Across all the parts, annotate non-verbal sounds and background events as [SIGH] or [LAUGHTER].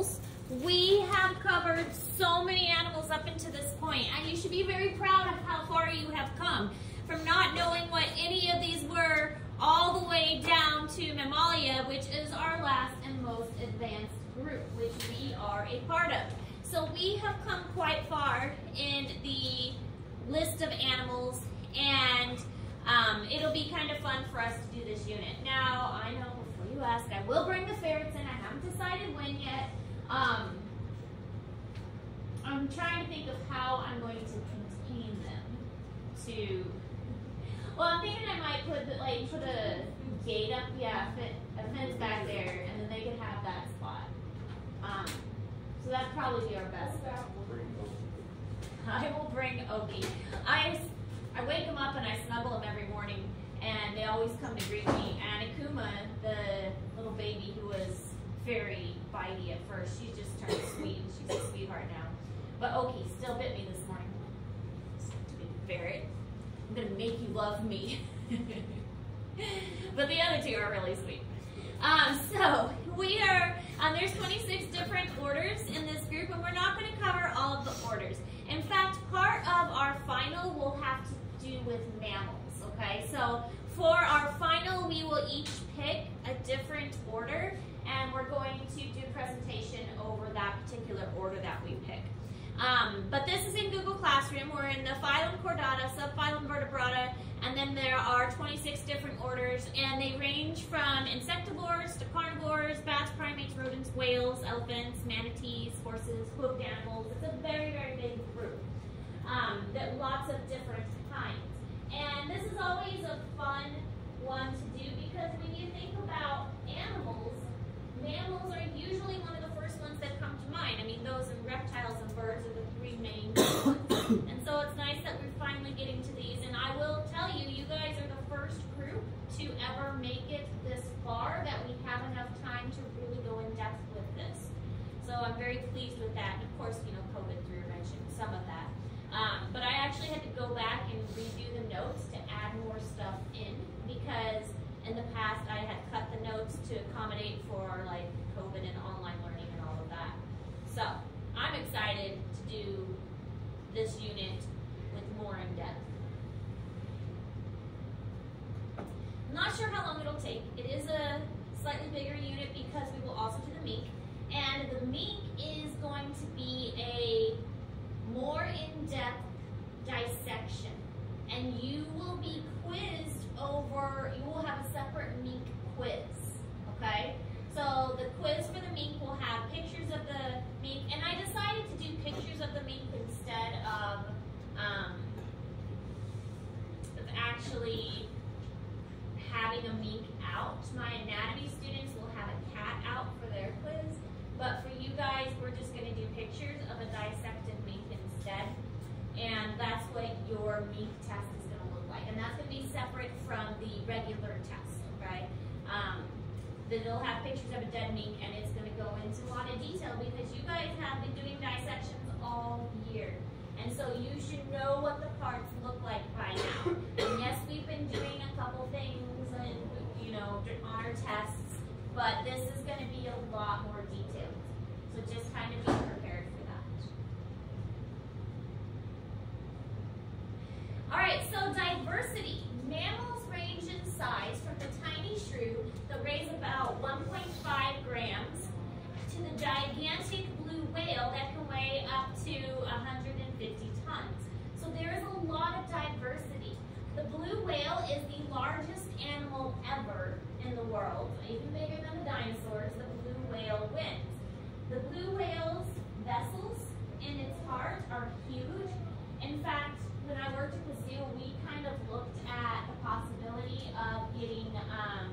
animals. We have covered so many animals up until this point, and you should be very proud of how far you have come. From not knowing what any of these were all the way down to Mammalia, which is our last and most advanced group, which we are a part of. So we have come quite far in the list of animals, and um, it'll be kind of fun for us to do this unit. Now, I know before you ask, I will bring the ferrets in. I haven't decided when yet. Um, I'm trying to think of how I'm going to contain them to. Well, I'm thinking I might put the, like put a gate up, yeah, a fence back there, and then they could have that spot. Um, so that'd probably be our best bet. I will bring Oki. I I wake him up and I snuggle him every morning, and they always come to greet me. And Akuma, the little baby who was very bitey at first, she's just turned sweet, and she's a sweetheart now. But Oki still bit me this morning. Stupid ferret. I'm gonna make you love me. [LAUGHS] but the other two are really sweet. Um, so we are, um, there's 26 different orders in this group, and we're not going to cover all of the orders. In fact, part of our final will have to do with mammals, okay? So for our final, we will each pick a different order, and we're going to do presentation over that particular order that we pick. Um, but this is in Google Classroom. We're in the phylum Chordata, subphylum Vertebrata, and then there are 26 different orders, and they range from insectivores to carnivores, bats, primates, rodents, whales, elephants, manatees, horses, hoofed animals. It's a very, very big group. Um, that lots of different kinds. 1,000 birds are the three main [COUGHS] ones. and so it's nice that we're finally getting to these. And I will tell you, you guys are the first group to ever make it this far that we have enough time to really go in depth with this. So I'm very pleased with that. And of course, you know, COVID threw a wrench in some of that. Um, but I actually had to go back and redo the notes to add more stuff in because in the past I had cut the notes to accommodate for like COVID and online actually having a mink out. My anatomy students will have a cat out for their quiz, but for you guys, we're just gonna do pictures of a dissected mink instead. And that's what your mink test is going to look like. And that's going to be separate from the regular test, okay? Um, then it'll have pictures of a dead mink and it's going to go into a lot of detail because you guys have been doing dissections all year. And so you should know what the parts look like by now. And yes, we've been doing a couple things and, you know, on our tests, but this is going to be a lot more detailed. So just kind of be prepared for that. All right, so diversity. Mammals range in size from the tiny shrew that weighs about 1.5 grams to the gigantic blue whale that can weigh up to 150 tons. So there is a lot of diversity. The blue whale is the largest animal ever in the world, even bigger than the dinosaurs. The blue whale wins. The blue whale's vessels in its heart are huge. In fact, when I worked at the zoo, we kind of looked at the possibility of getting, um,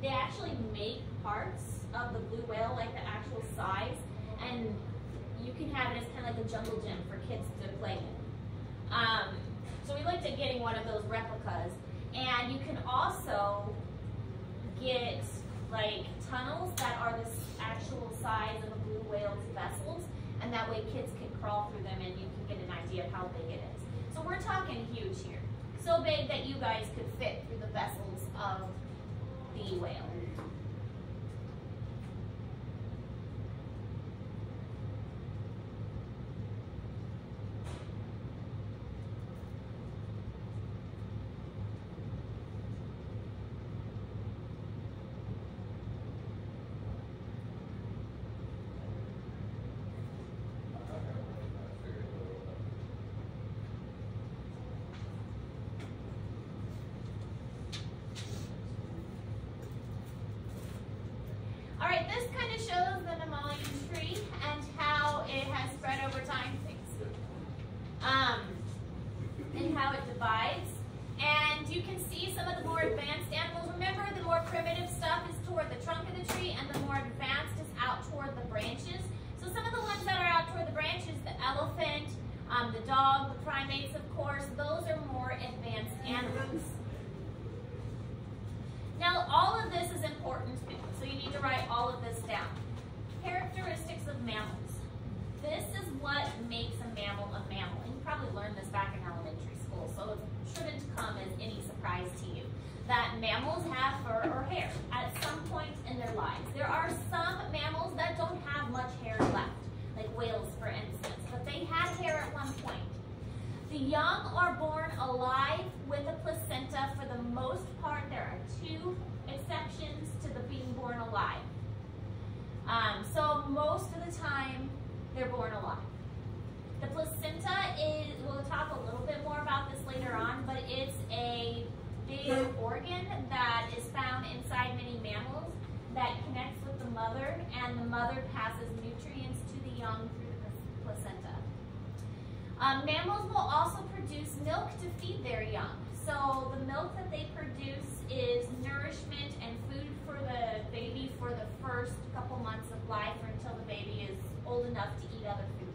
they actually make parts of the blue whale, like the actual size, and you can have it as kind of like a jungle gym for kids to play. Um, so we looked at getting one of those replicas, and you can also get like tunnels that are the actual size of a blue whale's vessels, and that way kids can crawl through them and you can get an idea of how big it is. So we're talking huge here. So big that you guys could fit through the vessels of the whale. overtime things. Um, and how it divides. And you can see some of the more advanced animals. Remember, the more primitive stuff is toward the trunk of the tree and the more advanced is out toward the branches. So some of the ones that are out toward the branches, the elephant, um, the dog, the primates, of course, those are more advanced animals. Now, all of this is important, so you need to write all of this down. Characteristics of mammals. This is what makes a mammal a mammal. And you probably learned this back in elementary school, so it shouldn't come as any surprise to you that mammals have fur or hair at some point in their lives. There are some mammals that don't have much hair left, like whales, for instance, but they had hair at one point. The young are born alive with a placenta. For the most part, there are two exceptions to the being born alive. Um, so most of the time, they're born alive. The placenta is, we'll talk a little bit more about this later on, but it's a big organ that is found inside many mammals that connects with the mother, and the mother passes nutrients to the young through the placenta. Um, mammals will also produce milk to feed their young. So the milk that they produce is nourishment and food for the baby for the first couple months of life or until the baby is old enough to eat other food.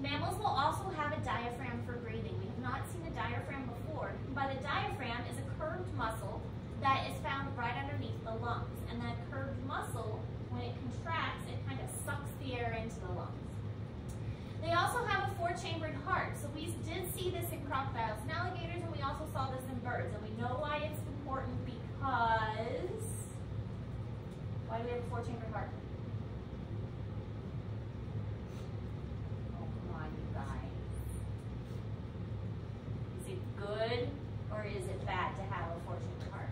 Mammals will also have a diaphragm for breathing. We have not seen a diaphragm before, but a diaphragm is a curved muscle that is found right underneath the lungs. And that curved muscle, when it contracts, it kind of sucks the air into the lungs. They also have a four-chambered heart. So we did see this in crocodiles and alligators, and we also saw this in birds. And we know why it's important because... Why do we have a four-chambered heart? good or is it bad to have a four-chamber heart?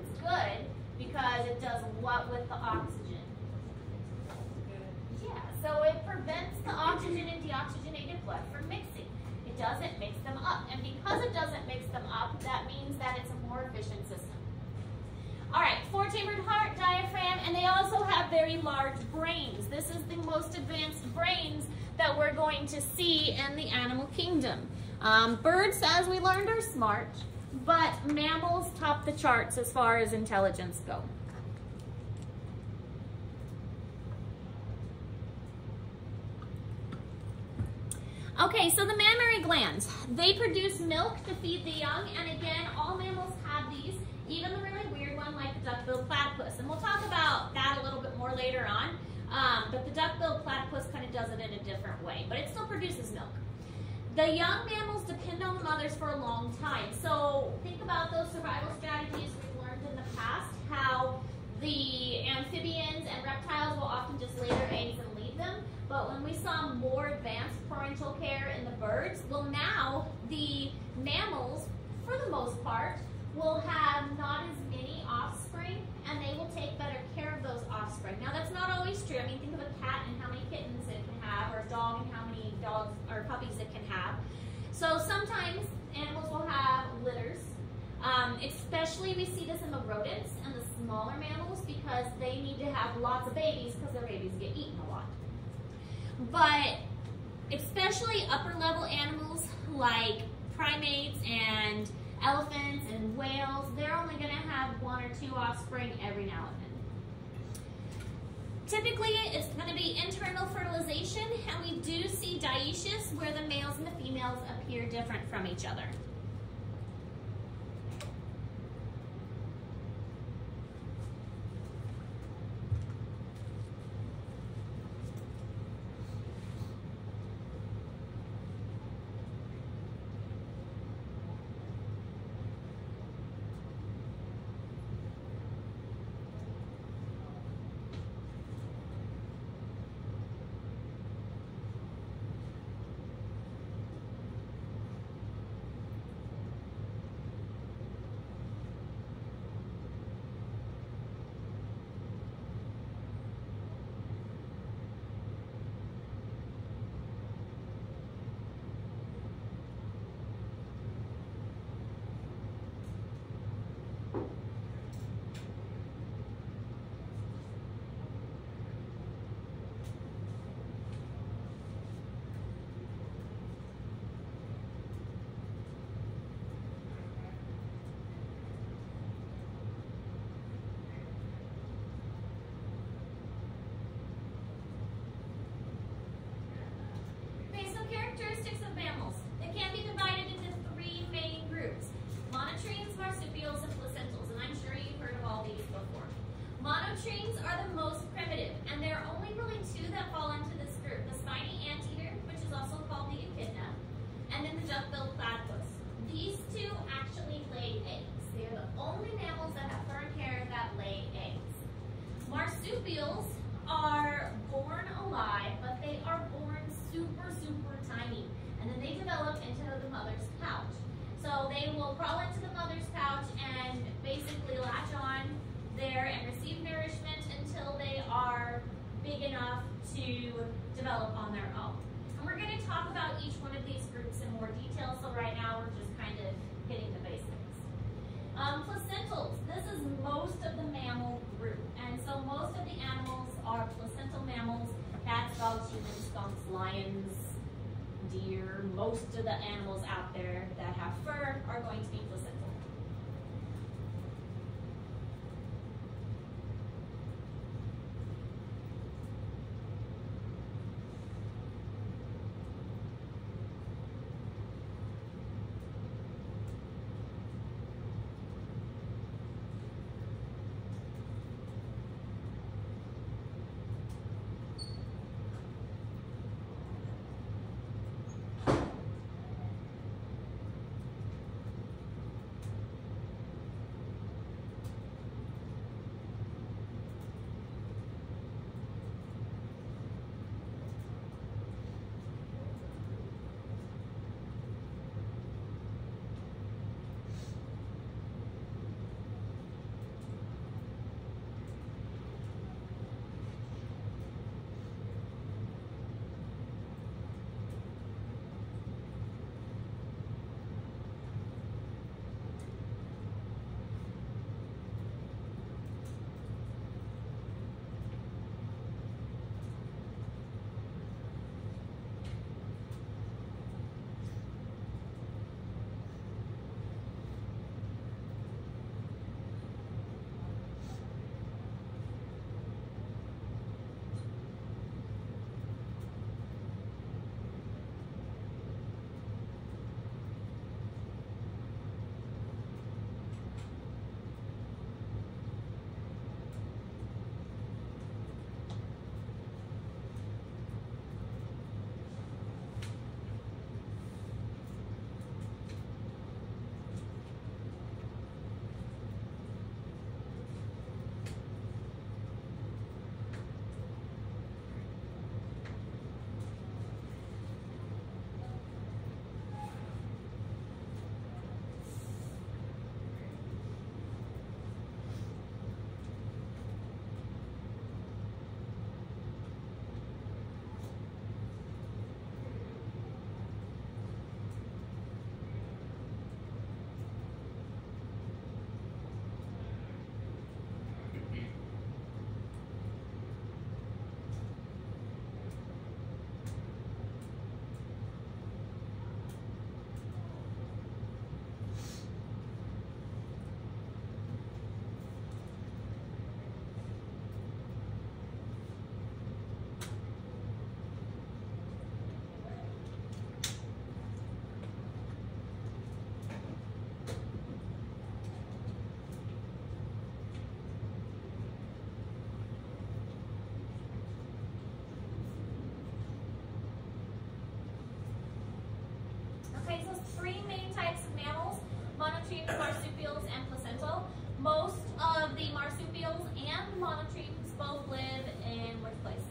It's good because it does what with the oxygen? Yeah, so it prevents the oxygen and deoxygenated blood from mixing. It doesn't mix them up. And because it doesn't mix them up, that means that it's a more efficient system. All right, four-chambered heart, diaphragm, and they also have very large brains. This is the most advanced brains that we're going to see in the animal kingdom. Um, birds, as we learned, are smart, but mammals top the charts as far as intelligence go. Okay, so the mammary glands, they produce milk to feed the young, and again, all mammals have these, even the really weird one like the duck-billed platypus. And we'll talk about that a little bit more later on, um, but the duck-billed platypus kind of does it in a different way, but it still produces milk. The young mammals depend on the mothers for a long time. So think about those survival strategies we've learned in the past, how the amphibians and reptiles will often just lay their eggs and leave them. But when we saw more advanced parental care in the birds, well now the mammals, for the most part, will have not as many offspring and they will take better care offspring. Now that's not always true. I mean, think of a cat and how many kittens it can have, or a dog and how many dogs or puppies it can have. So sometimes animals will have litters. Um, especially we see this in the rodents and the smaller mammals because they need to have lots of babies because their babies get eaten a lot. But especially upper level animals like primates and elephants and whales, they're only going to have one or two offspring every now and then. Typically, it's going to be internal fertilization, and we do see dioecious where the males and the females appear different from each other. marsupials are born alive, but they are born super, super tiny. And then they develop into the mother's pouch. So they will crawl into the mother's pouch and basically latch on there and receive nourishment until they are big enough to develop on their own. And we're going to talk about each one of these groups in more detail, so right now we're just kind of hitting the basics. Um, placentals, this is most of the mammal and so most of the animals are placental mammals, cats, dogs, humans, skunks, lions, deer, most of the animals out there that have fur are going to be placental. Monotremes both live in which place?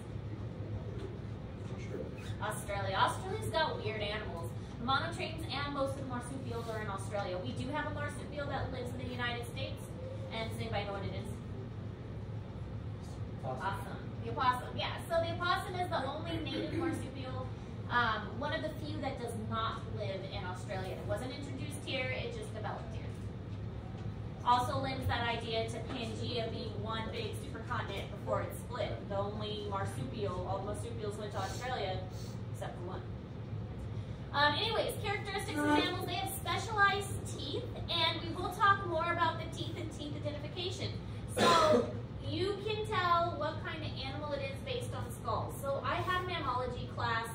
Australia. Australia's got weird animals. Monotremes and most of the marsupials are in Australia. We do have a marsupial that lives in the United States. And does anybody know what it is? Awesome. The opossum, yeah. So the opossum is the only native [CLEARS THROAT] marsupial um, one of the few that does not live in Australia. It wasn't introduced here, it just developed here. Also lends that idea to Pangea being one big supercontinent before it split. The only marsupial, all the marsupials went to Australia, except for one. Um, anyways, characteristics of mammals, they have specialized teeth, and we will talk more about the teeth and teeth identification. So [COUGHS] you can tell what kind of animal it is based on skulls. So I had mammalogy class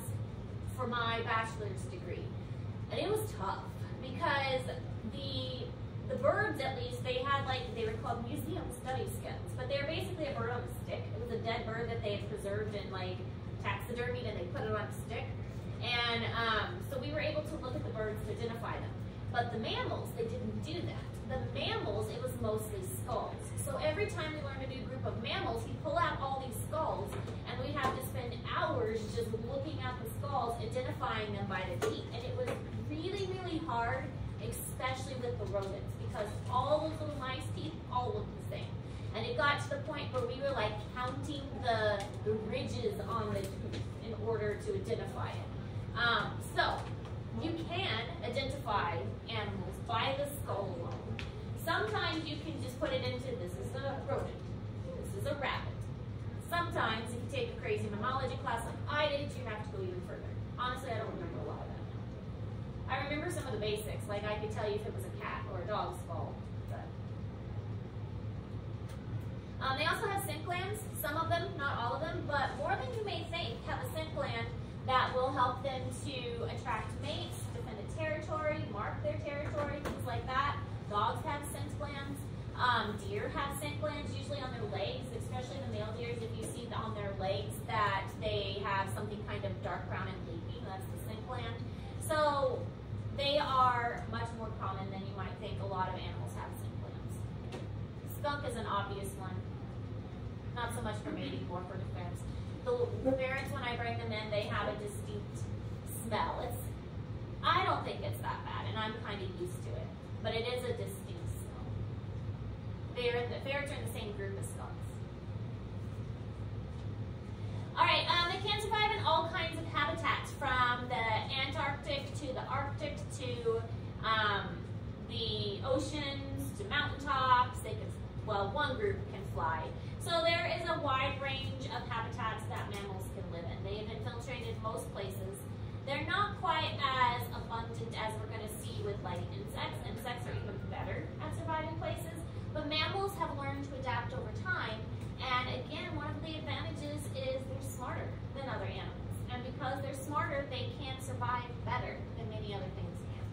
for my bachelor's degree. And it was tough because the the birds at least they had like they were called museum study skins, but they were basically a bird on a stick. It was a dead bird that they had preserved and like taxidermied and they put it on a stick. And um, so we were able to look at the birds and identify them. But the mammals, they didn't do that. The mammals, it was mostly skulls. So every time we learned a new group of mammals, he'd pull out all these skulls, and we'd have to spend hours just looking at the skulls, identifying them by the teeth. And it was really, really hard especially with the rodents, because all those little mice teeth all look the same. And it got to the point where we were like counting the, the ridges on the tooth in order to identify it. Um, so you can identify animals by the skull alone. Sometimes you can just put it into this is a rodent, this is a rabbit. Sometimes if you take a crazy mammalogy class like I did, you have to go even further. Honestly, I don't remember a lot of that now. I remember some of the basics, like I could tell you if it was a cat or a dog's. But. Um, they also have scent glands, some of them, not all of them, but more than you may think have a scent gland that will help them to attract mates, defend a territory, mark their territory, things like that. Dogs have scent glands. Um, deer have scent glands, usually on their legs, especially the male deers. If you see on their legs that they have something kind of dark brown and leaping, that's the scent gland. So they are much more common than you might think. A lot of animals have glands. Skunk is an obvious one. Not so much for mating, more for defense the, the parents, when I bring them in, they have a distinct smell. It's, I don't think it's that bad, and I'm kind of used to it, but it is a distinct smell. They're, the ferrets are in the same group as skunks. All right, um, can survive in all kinds of habitats, from the Antarctic to the Arctic to um, the oceans to mountaintops. They can, well, one group can fly. So there is a wide range of habitats that mammals can live in. They have infiltrated most places. They're not quite as abundant as we're going to see with like insects. Insects are even better at surviving places. But mammals have learned to adapt over time. And again, one of the advantages is they're smarter than other animals. And because they're smarter, they can survive better than many other things can.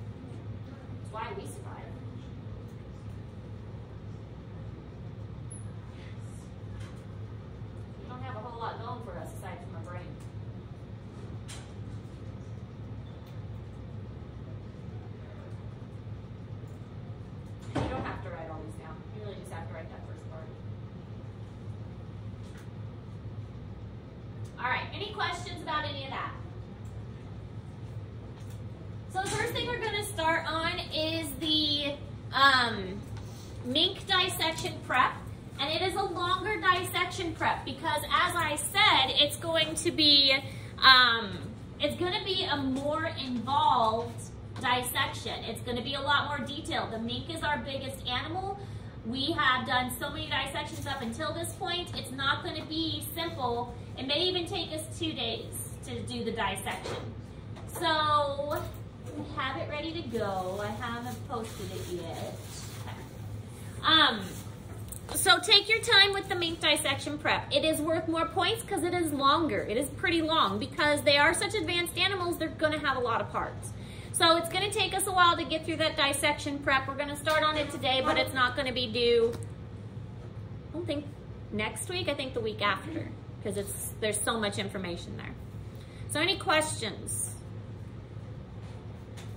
That's why we survive. We don't have a whole lot going for us aside from our brain. You don't have to write all these down. You really just have to write that first part. All right, any questions about any of that? So the first thing we're going to start on is the um, mink dissection prep. And it is a longer dissection prep because as I said, it's going to be, um, it's going to be a more involved dissection. It's going to be a lot more detailed. The mink is our biggest animal. We have done so many dissections up until this point. It's not going to be simple. It may even take us two days to do the dissection. So, we have it ready to go. I haven't posted it yet. Um, so take your time with the mink dissection prep. It is worth more points because it is longer. It is pretty long because they are such advanced animals, they're going to have a lot of parts. So it's going to take us a while to get through that dissection prep. We're going to start on it today, but it's not going to be due, I don't think next week, I think the week after because it's there's so much information there. So any questions?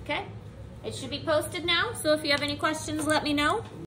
Okay, it should be posted now. So if you have any questions, let me know.